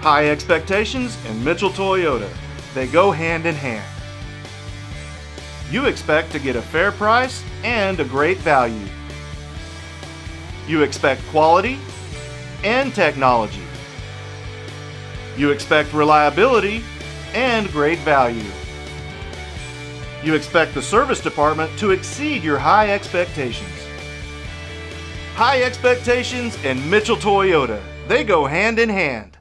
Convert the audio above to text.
High expectations and Mitchell Toyota. They go hand in hand. You expect to get a fair price and a great value. You expect quality and technology. You expect reliability and great value. You expect the service department to exceed your high expectations. High expectations and Mitchell Toyota, they go hand in hand.